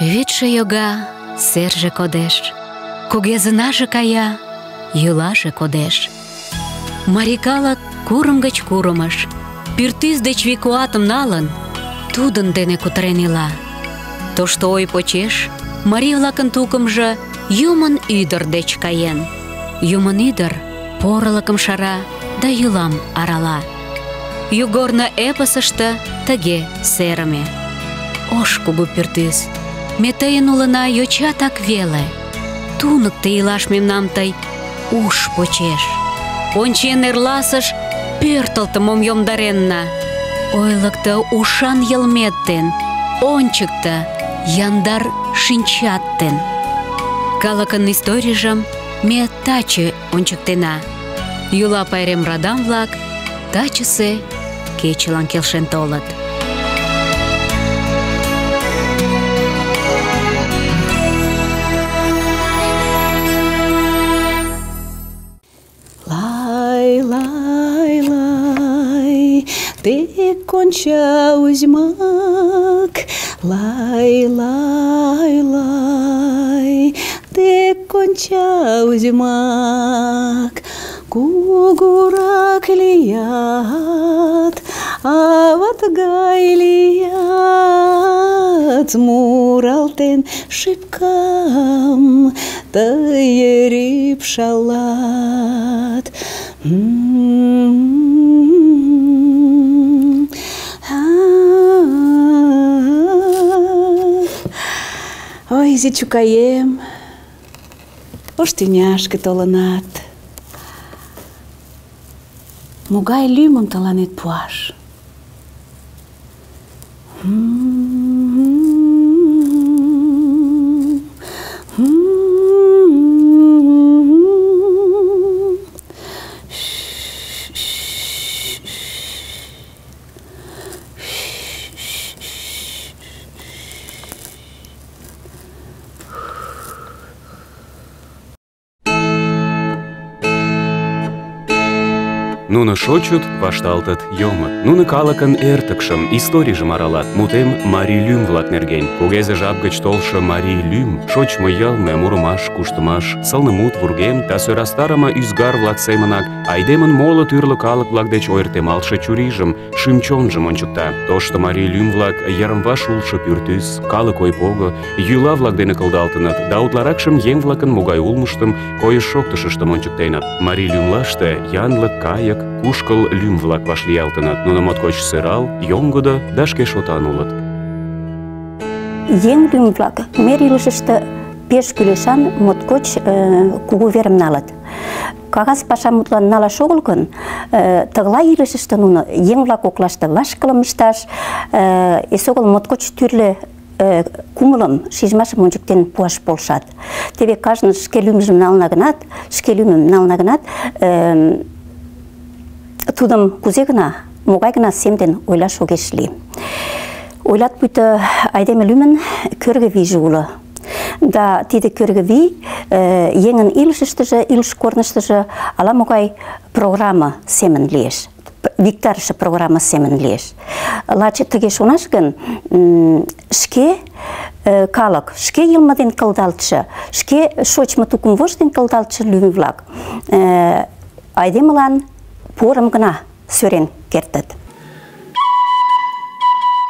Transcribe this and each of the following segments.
Вӱдшӧ йога, серже кодеш, кугезынаже кая, йӱлаже кодеш. Марий калык курым гыч курымыш, пӱртӱс деч вий-куатым налын, тудын дене кутырен ила. Тошто ой почеш марий-влакын тукымжо Юмын ӱдыр деч каен. Юмын ӱдыр порылыкым шара да йӱлам арала. Югорно эпосыште тыге серыме. Ош кугу пӱртӱс, ме тыйын улына йочатак веле. Туныкто илаш мемнам тый уш почеш. Ончен эрласыш пӧртылтымым йомдаренна. Ойлыкто ушан йылмет ден, яндар шинчат ден. Калыкын историйжым ме таче ончыктена. Юла пайрем радам-влак тачысе кечылан келшен толыт. Ты конча узьмак, лай, лай, лай, ты конча узьмак, кугурак лият, а вот гай лият, муралтен шипкам, тайеріп шалат. Ой, изи чукаем, ош тӱняшке толынат. Могай лӱмым тыланет пуаш? Hmm. Нуно шочыт, вашталтыт, йомыт. Нуно калыкын эртыкшым, историйжым аралат. Мутем марий лӱм-влак нерген. Кугезе жап гыч толшо марий лӱм, шочмо йылме, мурымаш, куштымаш, сылнымут, вургем да сӧрастарыме ӱзгар-влак семынак айдемын моло тӱрлӧ калык-влак деч ойыртемалтше чурийжым, шӱм-чонжым ончыкта. Тошто марий лӱм-влак йырым-ваш улшо пӱртӱс, калык ойпого, йӱла-влак дене кылдалтыныт да утларакшым еҥ-влакын могай улмыштым, койыш-шоктышыштым ончыктеныт. Марий лӱмлаште янлык, кайык, кушкыл лӱм-влак вашлиялтыныт. Нуно моткоч сӧрал, йоҥгыдо да шке шотан улыт. Еҥ лӱм-влак мер илышыште пеш кӱлешан моткоч э, кугу верым налыт. Кагаз пашам мутлан налаш огыл гын, э, тыглай илышыште нуно еҥ-влак коклаште вашкылым ышташ, э, эсогыл моткоч тӱрлӧ кумылым, шижмашым ончыктен пуаш полшат. Теве кажне шке лӱмжым нална гынат, шке лӱмым нална гынат, тудым кузе гына, могай гына сем ден ойлаш огеш лий. Ойлат пуйто айдеме лӱмын кӧргӧ вийже уло. Да тиде кӧргӧ вий э, еҥын илышыштыже, илыш корныштыжо ала-могай программа семын лиеш виктарыше программа семын лиеш. Лач тыге шонаш гын, шке э, калык, шке йылме ден кылдалтше, шке шочмо тукым вож ден кылдалтше лӱм-влак э, айдемылан порым гына сӧрен кертыт.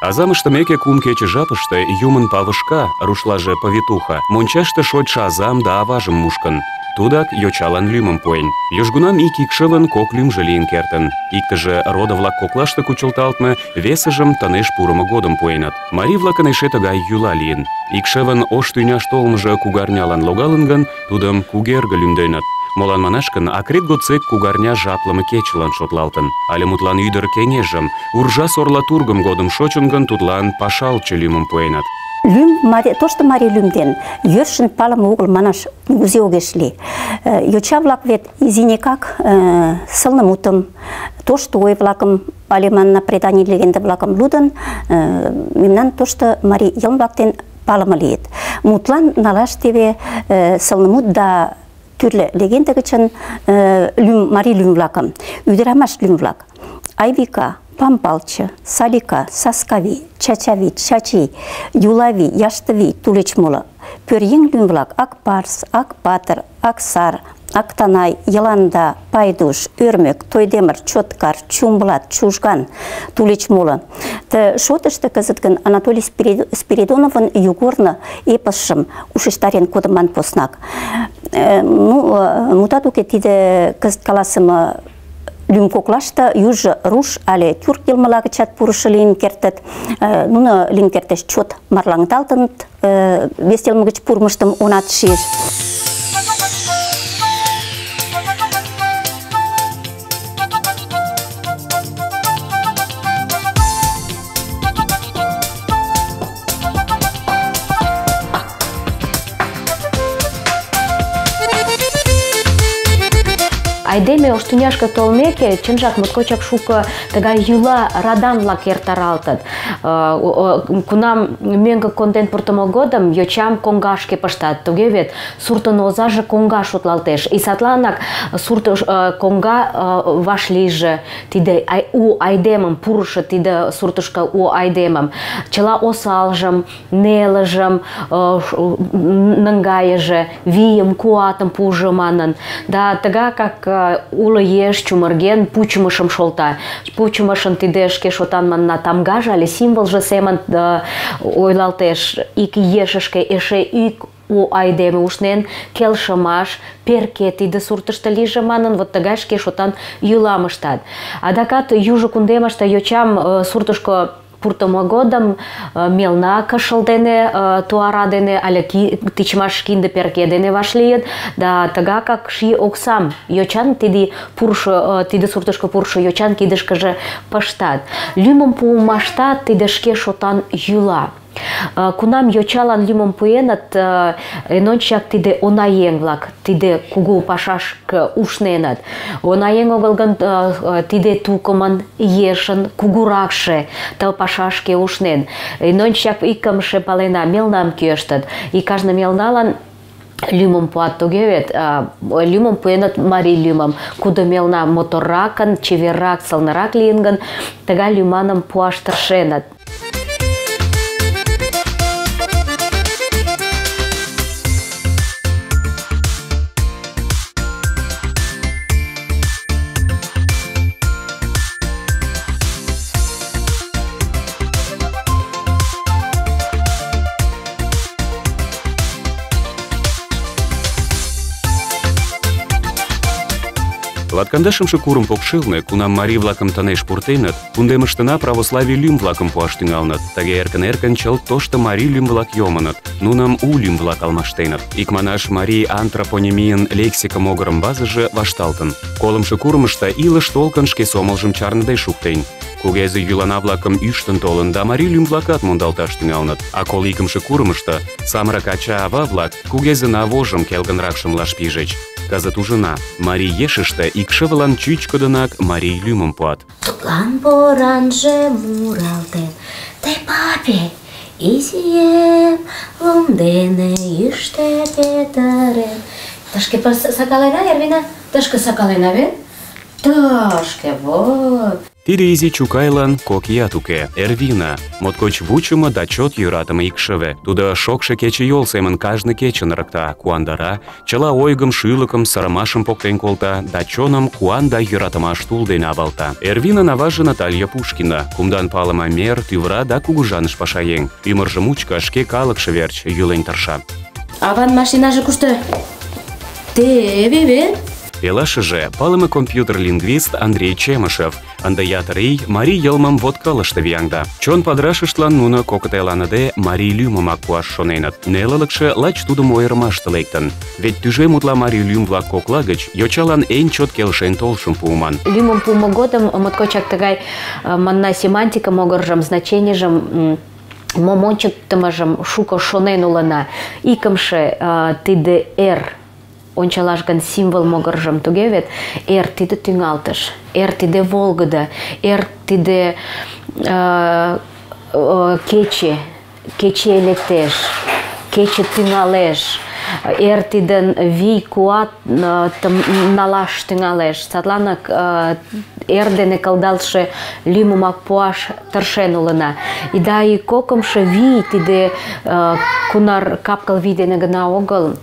Азам ыштымеке кум кече жапыште юмын павышка, рушлаже повитуха, мончаште шочшо азам да аважым мушкын. Тудак йочалан лӱмым пуэн. Южгунам ик икшывын кок лӱмжӧ лийын кертын. Иктыже родо-влак коклаште кучылталтме, весыжым тынеш пурымо годым пуэныт. Марий-влакын эше тыгай йӱла лийын. Икшывын ош тӱняш толмыжо кугарнялан логалын гын, тудым кугерге лӱмденыт. Молан манаш гын, акрет годсек кугарня жаплыме кечылан шотлалтын. Але мутлан ӱдыр кеҥежым, уржа-сорла тургым годым шочын гын, тудлан пашалче лӱмым пуэныт. Лӱм, мари, тошто марий лӱм ден йӧршын палыме огыл манаш нигузе огеш лий. Э, йоча-влак вет изинекак э, сылнымутым, тошто ой-влакым але манна преданий легенда-влакым лудын, э, мемнан тошто марий йылм-влак ден палыме лийыт. Мутлан налаш теве сылнымут да тӱрлӧ легенда гычын э, лӱм, марий лӱм-влакым, ӱдырамаш лӱм-влак. Айвика, Пампалчы, Салика, Саскави, Чачави, Чачи, Юлави, Яштыви, Тулечмула. Пөрйең люмвлак Акпарс, Акпатыр, Аксар, Актанай, Яланда, Пайдуш, Өрмөк, Тойдемір, Чоткар, Чумблат, Чужган, Тулечмула. Ты шотышты кызыткын Анатолий Спиридоновын югорны эпосшым ушыштарен кодыман поснак. Э, ну, э, мутатуке тиде кызыт каласымы Люм коклашта юж руш але тюрк йылмылагы чат пурышы лийын кертыт. Э, нуно лийын кертеш чот марлаңталтыныт, вес йылмы гыч пурмыштым онат шиж. Айдеме ош тӱняшке толмеке чынжак моткочак шуко тыгай йӱла радам-влак эртаралтыт кунам мӧҥгӧ конден пуртымо годым йочам коҥгашке пыштат туге вет суртын озаже коҥга шотлалтеш и садланак сурт коҥга вашлийже тиде у айдемым пурышо тиде суртышко у айдемым чыла осалжым нелыжым наҥгайыже вийым куатым пуыжо манын да тыгакак уло еш чумырген пучымышым шолта. Пучымышын тиде шке шотан манна тамгаже але символжо семын ойлалтеш ик ешышке эше ик у айдеме ушнен келшымаш перке тиде суртышто лийже манын вот тыгай шке шотан йӱлам ыштат адакат южо кундемыште йочам суртышко Пуртамо годам, мел на кашал дене, туа радене але ки тичмаш кинде перкедене вашлиет да тага как ши оксам. Јочан тиди пуршо тиди суртышка пуршо кидеш каже паштат люмом пуумаштат тидешке шотан юла кунам йочалан лӱмым пуэныт эн ончычак тиде онаеҥ-влак тиде кугу пашашке ушненыт онаеҥ огыл гын тиде тукымын ешын кугуракше ты пашашке ушнен. Эн ончычак икымше палена мелнам кӱэштыт и кажне мелналан лӱмым пуат туге вет лӱмым пуэныт марий лӱмым кудо мелна моторракын чеверрак сылнырак лийын гын тыгай лӱманым пуаш тыршеныт Латкандашымше курым покшелне, кунам марий-влакым тынеш пуртеныт, кундемыштына православий лӱм-влакым пуаш тӱҥалыныт. Тыге эркын-эркын чылт тошто марий лӱм-влак йомыныт. Нуным у лӱм-влак алмаштеныт. Икманаш, марий антропонимийын лексика могырым базыже вашталтын. Колымшо курымышто илыш толкын шке сомылжым чарныде шуктен. Кугезе йӱлана-влакым ӱштын толын да марий лӱм-влакат мондалташ тӱҥалыныт. А кол икымше курымышто самырык ача-ава-влак кугезын авожым келгынрак шымлаш пижыч. Кызыт ужына, марий ешыште икшывылан чӱчкыдынак марий лӱмым пуат. Тудлан поранже муралтен, тый папе, изием лум дене йӱштӧ петырен. Тышке сакалена, Эрвина? Тышке сакалена вет? Тышке, вот. Изи Чукайлан кок ият уке. Эрвина, моткоч вучымо да чот йӧратыме икшыве. Тудо шокшо кече йол семын кажне кечын ырыкта, куандара, чыла ойгым, шӱлыкым, сырымашым поктен колта да чоным куан да йӧратымаш тул дене авалта. Наталья Пушкина, кумдан палыме мер, тӱвра да кугыжаныш пашаеҥ. Ӱмыржӧ мучко шке калыкше верч. Аван машинаже кушто? Теве вет. Пелашыже палыме компьютер-лингвист Андрей Чемышев, ынде ятыр ий марий йылмым водкылыште вияҥда. Чон падырашыштлан нуно кокытеланыде марий лӱмымак пуаш шоненыт. Нелылыкше лач тудым ойырымаште лектын. Вет тӱжем утла марий лӱм-влак кокла гыч йочалан эн чот келшен толшым пуыман. Лӱмым пуымо годым моткочак тыгай манна семантика могыржым, значенийжым мом ончыктымыжым шуко шонен улына. Икымше тиде эр ончалаш гын символ могыржым туге вет эр тиде тӱҥалтыш эр тиде волгыдо эр тиде э, э, кече кече лектеш кече тӱҥалеш эр тиден вий куат э, налаш тӱҥалеш. Садланак эр дене кылдалше лӱмымак пуаш тыршен улына. Ида и кокымшо вий тиде кунар капкыл вий дене гына огыл,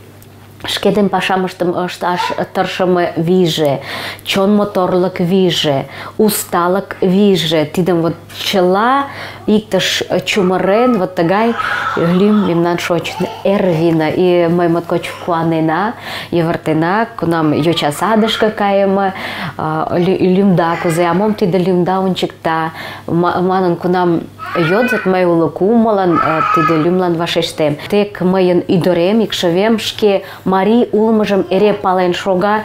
шкеден пашам ыштым ышташ тыршыме вийже, чон моторлык вийже, усталык вийже, тидым вот чыла иктыш чумырен, вот тыгай лӱм мемнан шочын Эрвина. И мый моткоч куанена, йывыртена, кунам йоча садышке кайыме, а, лю- лӱмда кузе, а мом тиде лӱмда ончыкта, ма- манын кунам йодыт, мый уло кумылын а, тиде лӱмлан вашештем. Тек мыйын ӱдырем, икшывем шке марий улмыжым эре пален шога,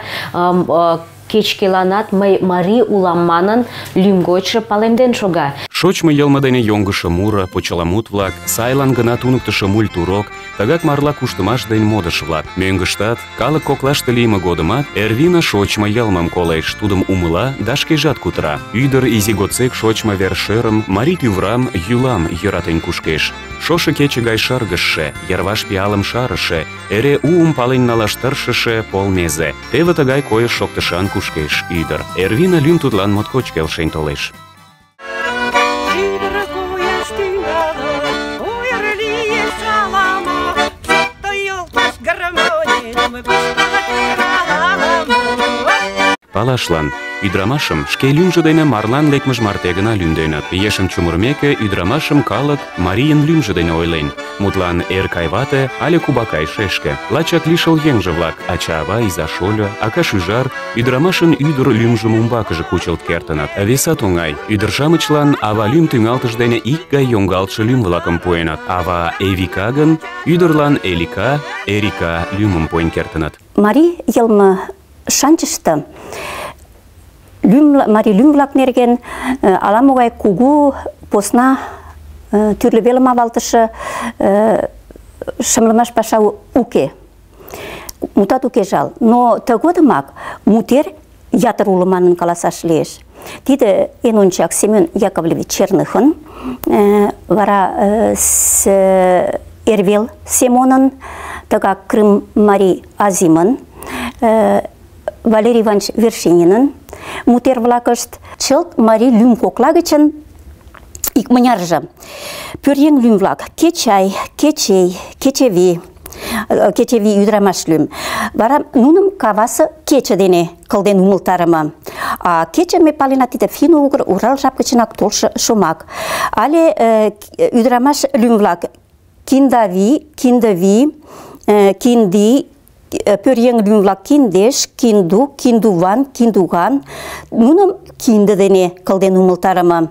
кеч-кӧланат мый марий улам манын, лӱм гочшо палемден шога. Шочмо йылме дене йоҥгышо муро, почеламут-влак, сайлан гына туныктышо мультурок, тыгак марла куштымаш ден модыш-влак. Мӧҥгыштат, калык коклаште лийме годымат, Эрвина шочмо йылмым колеш, тудым умыла да шкежат кутыра. Ӱдыр изи годсек шочмо вер-шӧрым, марий тӱврам, йӱлам йӧратен кушкеш. Шошо кече гай шыргыжше, йырваш пиалым шарыше, эре уым пален налаш тыршыше полмезе. Теве тыгай койыш-шоктышан кушкеш ӱдыр. Эрвина лӱм тудлан моткоч келшен толеш. Палашлан ӱдырамашым шке лӱмжӧ дене марлан лекмыж марте гына лӱмденыт. Ешым чумырмеке, ӱдырамашым калык марийын лӱмжӧ дене ойлен. Мутлан Эркай вате але Кубакай шешке. Лачак лишыл еҥже-влак, ача-ава, иза-шольо, ака-шӱжар, ӱдырамашын ӱдыр лӱмжым умбакыже кучылт кертыныт. Весат оҥай. Ӱдыр-шамычлан ава лӱм тӱҥалтыш дене икгай йоҥгалтше лӱм-влакым пуэныт. Ава Эвика гын, ӱдырлан Элика, Эрика лӱмым пуэн кертыныт. Марий йылме шанчышты лӱм, марий лӱм-влак нерген э, ала-могай кугу посна э, тӱрлӧ велым авалтыше э, шымлымаш паша уке. Мутат уке жал. Но тыгодымак мутер ятыр уло манын каласаш лиеш. Тиде эн ончак Семен Яковлевич Черныхын, вара Эрвел Семонын, тыгак Крым Мари Азимын, Валерий Иванович Вершининын мутер-влакышт чылт марий лӱм кокла гычын икмынярже пӧръеҥ лӱм-влак Кечай, Кечей, Кечеви, э, Кечеви ӱдырамаш лӱм. Вара нуным кавасе кече дене кылден умылтарыме. А кече ме палена тиде финно-угыр Урал жап гычынак толшо шомак. Але э, ӱдырамаш лӱм-влак Киндави, Киндави, э, Кинди, э, пӧръеҥ лӱм-влак Киндеш, Кинду, Киндуван, Киндуган, нуным кинде дене кылден умылтарыме.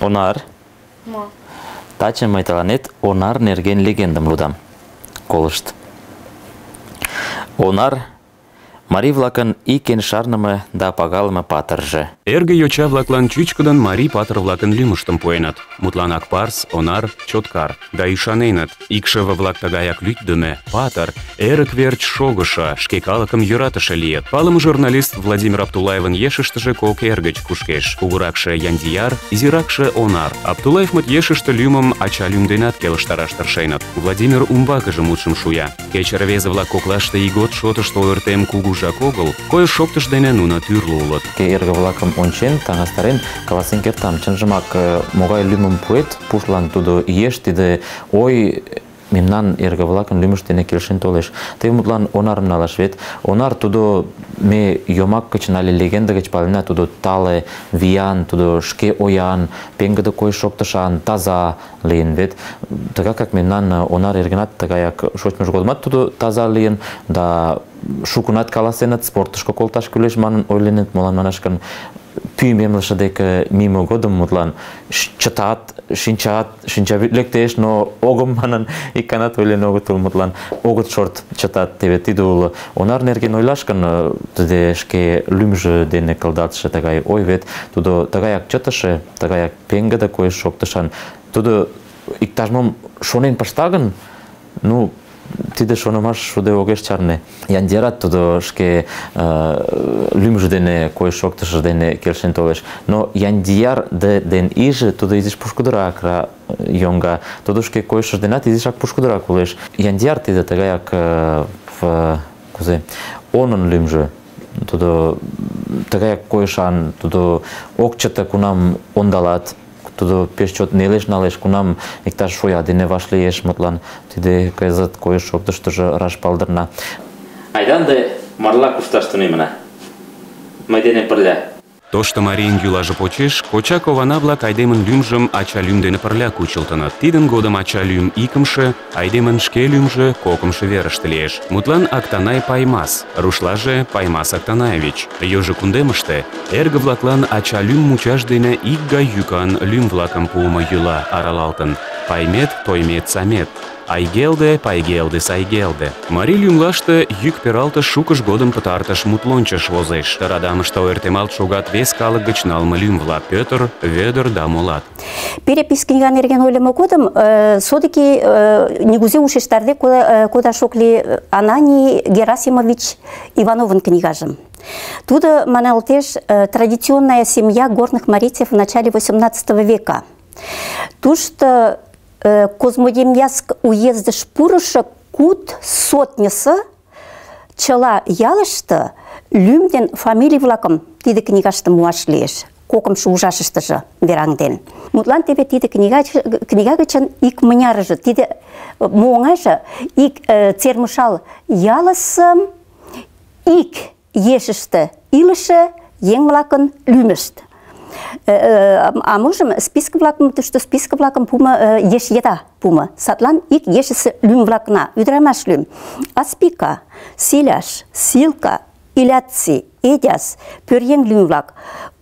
Онар. Таче мый тыланет Онар нерген легендым лудам. Колышт. Онар марий-влакын ик эн шарныме да пагалыме патырже. Эрге йоча-влаклан чӱчкыдын марий патыр-влакын лӱмыштым пуэныт. Мутлан Акпарс, Онар, Чоткар. Да ӱшаненыт, икшыве-влак тыгаяк лӱддымӧ, патыр, эрык верч шогышо, шке калыкым йӧратыше лийыт. Палыме журналист Владимир Аптулаевын ешыштыже кок эргыч кушкеш. Кугуракше Яндияр, изиракше Онар. Аптулаевмыт ешыште лӱмым ача лӱм денат келыштараш тыршеныт. Владимир умбакыже мутшым шуя. Кеч рвезе-влак коклаште ийгот шотышто ойыртем кугужак огыл, койыш-шоктыш дене нуно тӱрлӧ улыт. Шке эрге-влакым ончен, таҥастарен, каласен кертам. Чынжымак, э, могай лӱмым пуэт, пушлан тудо еш, тиде ой мемнан эрге-влакын лӱмышт дене келшен толеш. Теве мутлан Онарым налаш вет. Онар тудо ме йомак гычын але легенда гыч палена, тудо тале, виян, тудо шке оян, пеҥгыде койыш-шоктышан, таза лийын вет. Тыгакак мемнан э, Онар эргынат тыгаяк шочмыж годымат тудо таза лийын, да шукынат каласеныт, спортышко колташ кӱлеш манын ойленыт, молан манаш гын пӱйым эмлыше деке мийыме годым мутлан чытат, шинчат, шинчавӱд лектеш, но огым манын иканат ойлен огытыл, мутлан огыт шорт чытат, теве. Тиде уло. Онар нерген ойлаш гын, э, тиде шке лӱмжӧ дене кылдалтше тыгай ой вет, тудо тыгаяк чытыше, тыгаяк пеҥгыде койыш шоктышан, тудо иктаж-мом шонен пышта гын, ну, тиде шонымаш шуде огеш чарне. Яндерат тудо шке лӱмжӧ дене койыш шоктышыж дене келшен толеш. Но Яндияр де, ден иже тудо изиш пушкыдырак йоҥга. Тудо шке койышыж денат изишак пушкыдырак улеш. Яндияр тиде тыгаяк в кузе онын лӱмжӧ тудо тыгаяк койышан, тудо ок чыте кунам ондалат, тудо пеш чот нелеш налеш, кунам иктаж шоя дене вашлиеш, мутлан тиде кызыт койыш шоктыштыжо раш палдырна. Айда ынде марла кушташ тунемына. Мый дене пырля. Тошто марийын йӱлаже почеш коча кована-влак айдемын лӱмжым ача лӱм дене пырля кучылтыныт. Тидын годым ача лӱм икымше, айдемын шке лӱмжӧ кокымшо верыште лиеш. Мутлан Актанай Паймас, рушлаже Паймас Актанаевич. Йожи кундемыште эрге-влаклан ача лӱм мучаш дене ик гай йӱкан лӱм-влакым пуымо йӱла аралалтын. Паймет, Тоймет, Самет. Айгелде, пайгелде, сайгелде. Марий лӱмлаште йӱк пералтыш шукыж годым пытартыш мутлончыш возеш. Радамыште ойыртемалт шогат вес калык гыч налме лӱм-влак Пӧтыр, Вӧдыр да молат. Перепис книга нерген ойлымо годым э, содыки э, нигузе ушештарде кода- э, кодаш ок лий э, Анани Герасимович Ивановын книгажым. Тудо маналтеш э, «Традиционная семья горных марийцев в начале XVIII века». Тушто э, Козмодемьяск уездыш пурышы куд сотнясы чыла ялышты лӱм ден фамилий-влакым тиде книгаште муаш лиеш кокымшо ужашыштыжы вераҥден. Мутлан теве тиде книга, книга гычын ик мынярыже, тиде э, моҥайже ик э, цермышал ялысым ик ешыште илыше еҥ-влакын лӱмышт. Э, э, А можым списке-влакым, тушто списке-влакым пуымо э, еш еда пуымо. Садлан ик ешысе лӱм-влакна, ӱдырамаш лӱм. Аспика, Силяш, Силка, Иляци, Эдяс, пӧръеҥ лӱм-влак.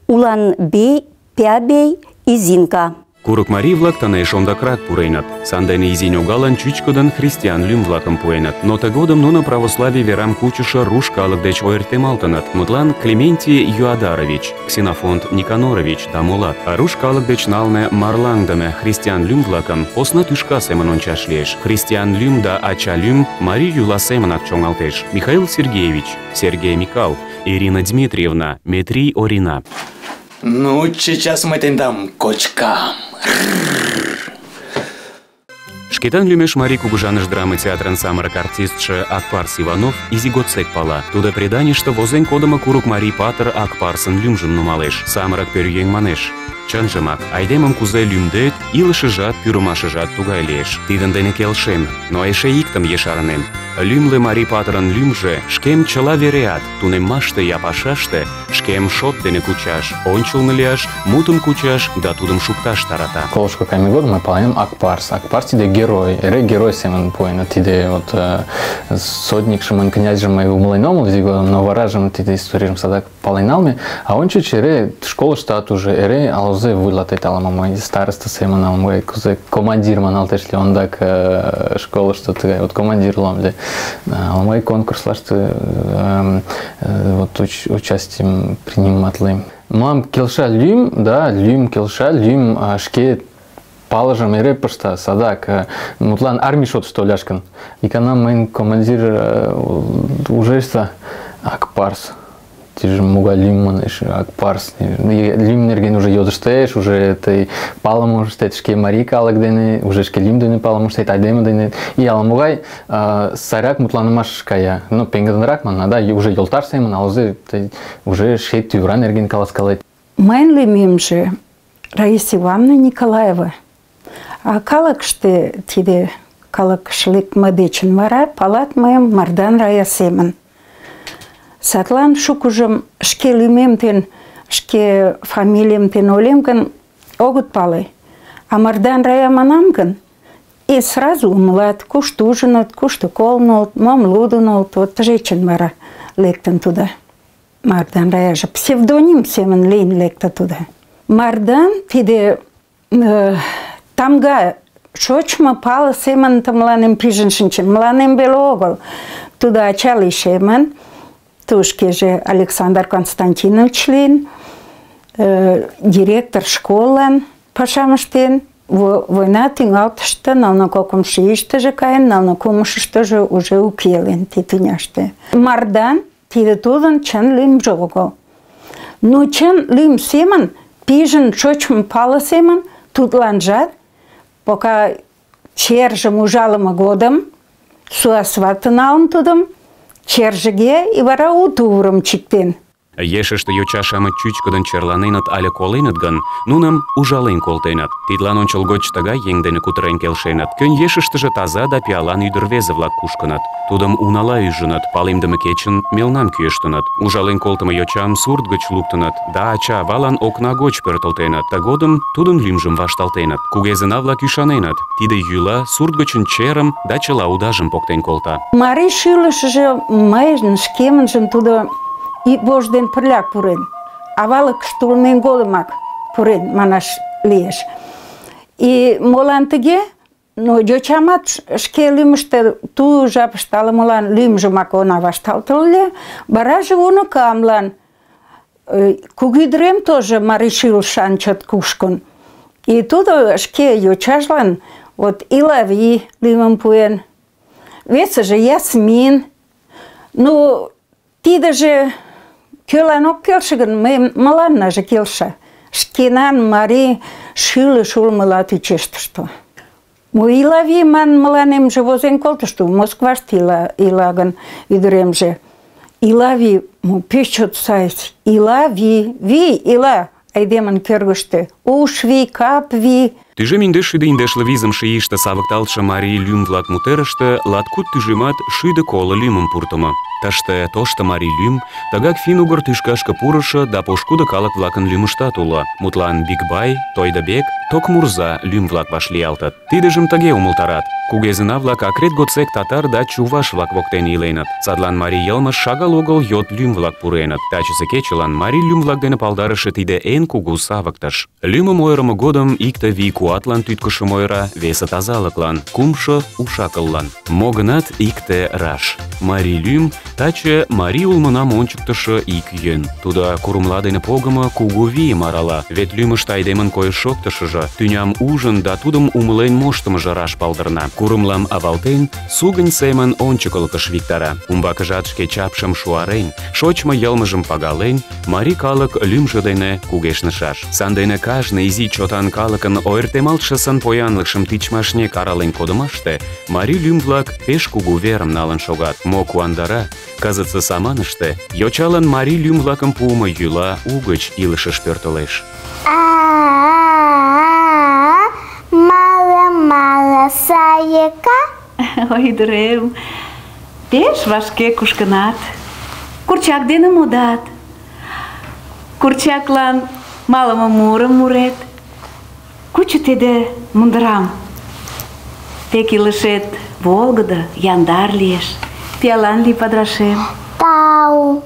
Улан бей, Пябей, Изинка. Курык марий-влак тынеш ондакрак пуреныт. Сандене изи ньогалан чӱчкыдын христиан лӱм-влакым пуэныт. Но тыгодым нуно православий верам кучышо руш калык деч ойыртемалтыныт. Мутлан Клементий Юадарович, Ксенофонт Никанорович да молат. А руш калык деч налме марлаҥдыме христиан лӱм-влакым посна тӱшка семын ончаш лиеш. Христиан лӱм да ача лӱм марий йӱла семынак чоҥалтеш. Михаил Сергеевич, Сергей Микал, Ирина Дмитриевна, Метрий Орина. Ну, сейчас мы тендам кочкам. Шкетан лӱмеш Марий кугыжаныш драма театрын самырык артистше Акпарс Иванов изи годсек пала. Тудо преданийыште возен кодымо курык марий патыр Акпарсын лӱмжым нумалеш. Самырык пӧръеҥ манеш. Чынжымак, айдемым кузе лӱмдет, илышыжат, пӱрымашыжат тугай лиеш. Тидын дене келшем, но эше иктым ешарынем. Лӱмлӧ марий патырын лӱмжӧ шкем чыла вереат, тунеммаште я пашаште, шкем шот дене кучаш, ончылно лияш, мутым кучаш да тудым шукташ тарата. Колышко кайме годым мый палем Акпарс. Акпарс тиде герой, эре герой семын пуэныт. Тиде вот э, сотникшым, мыйын князьжым мый умылен омыл изи годым, но варажым тиде историйжым садак пален налме. А ончыч эре школыштат уже эре алозе вуйлатет ала мый староста семын ала кузе командир маналтеш ли ондак э, школышто тыгай вот командир улам ли. Ала мый конкурслашты э, э, вот уч, участием приниматлы. Мам келша лӱм, да, лӱм келша, лӱм а, шке палыжым эре пышта, садак. э, Мутлан армий шотышто оляшкын. Икана мыйын командир э, ужешса Акпарс. Могай лӱм манеш, Акпарс. Лӱм нерген уже йодыштеш, уже тый палымым ыштет шке марий калык дене, уже шке лӱм дене палымым ыштет, айдеме дене. И ала-могай э, сайрак мутланымаш кая. Ну, пеҥгыдынрак манна, да, уже йолташ семын, а озе тый уже шке тӱвра нерген каласкалет. Мыйын лӱмемже Раиса Ивановна Николаева. А калыкыште тиде калыкыш лекме дечын вара палат мыйым Мардан Рая семын. Садлан шукыжым шке лӱмем ден шке фамилием ден ойлем гын, огыт пале. А Мардан Рая манам гын, и сразу умылат, кушто ужыныт, кушто колыныт, мом лудыныт, вот тыжечын вара лектын туда. Мардан Раяже псевдоним семын лийын лекте туда. Мардан тиде э, тамга шочмо пале семын ты мыланем пижын шинчын. Мыланем веле огыл. Тудо ача лишемын, ту шкеже Александр Константинович лийын, э, директор школлан пашам ыштен, во- война тӱҥалтыште нылле кокымшо ийыштыже каен, нылле кумшыштыжо уже уке лийын тиде тӱняште. Мардан тиде тудын чын лӱмжӧ огыл. Но чын лӱм семын, пижын шочмо пале семын, тудланжат, пока чержым ужалыме годым, суасвате налын тудым, чержыге и вара у Ешыште йоча-шамыч чӱчкыдын черланеныт але коленыт гын, нуным ужален колтеныт. Тидлан ончылгоч тыгай еҥ дене кутырен келшеныт. Кӧн ешыштыже таза да пиалан ӱдыр-рвезе-влак кушкыныт. Тудым унала ӱжыныт, палемдыме кечын мелнам кӱэштыныт. Ужален колтымо йочам сурт гыч луктыныт да ача-авалан окна гоч пӧртылтеныт. Тыгодым тудын лӱмжым вашталтеныт. Кугезына-влак ӱшаненыт. Тиде йӱла сурт гычын черым да чыла удажым поктен колта. Марий шӱлышыжӧ мыйын шкемынжым тудо ик вож ден пырляк пурен. Авалыкыште улмем годымак пурен, манаш лиеш. И молан тыге? Ну, йочамат шке лӱмыштӧ ту жапыште ала-молан лӱмжымак она вашталтыл ыле. Вараже уныкамлан э, кугӱдырем тоже марий шӱлышан чот кушкын. И тудо шке йочажлан вот Илави лӱмым пуэн, весыже Ясмин. Ну, тидыже кӧлан ок келше гын, ме- мыланнаже келша. Шкенан марий шӱлыш улмыла тӱчештышто. Мо Илави ман мыланемже возен колтышто, Москваште ила, ила гын ӱдыремже. Илави, мо пеш чот сай. Илави, ви, ила айдемын кӧргыштӧ. Уш вий, кап вий, Тӱжем шӱдӧ индешле визымше ийыште савыкталтше марий лӱм-влак мутерыште латкуд тӱжемат шӱдӧ коло лӱмым пуртымо. Тыште тошто марий лӱм, тыгак финн-угыр тӱшкашке пурышо да пошкудо калык-влакын лӱмыштат уло. Мутлан Бигбай, Тойдыбек, Токмурза лӱм-влак вашлиялтыт. Тидыжым тыге умылтарат. Кугезына-влак акрет годсек татар да чуваш-влак воктен иленыт. Садлан марий йылмыш шагал огыл йот лӱм-влак пуреныт. Тачысе кечылан марий лӱм-влак дене палдарыше тиде эн кугу савыктыш. Лӱмым ойырымо годым икте вий куатлан тӱткышым ойыра, весе тазалыклан, кумшо уш-акыллан. Мо икте раш. Марий лӱм таче марий улмынам ончыктышо ик йӧн. Тудо курымла дене погымо кугу вийым арала, вет лӱмыштӧ айдемын койыш-шоктышыжо, тӱням ужын да тудым умылен моштымыжо раш палдырна. Курымлам авалтен, сугынь семын ончыкылыкыш виктара. Умбакыжат шке чапшым шуарен, шочмо йылмыжым пагален, марий калык лӱмжӧ дене кугешнышаш. Сандене кажне изи чотан калыкын ойыртемалтшысын поянлыкшым тичмашнек арален кодымаште, марий лӱм-влак пеш кугу верым налын шогат. Мо куандара, кызытсе саманыште йочалан марий лӱм-влакым пуымо йӱла угыч илышыш пӧртылеш. А-а-а, мало-мало сайыка. Ой, ӱдырем, пеш вашке кушкынат, курчак дене модат. Курчаклан малыме мурым мурет. Кучо тиде мундырам. Тек илышет волгыдо, яндар лиеш. Пиалан лий. Тау.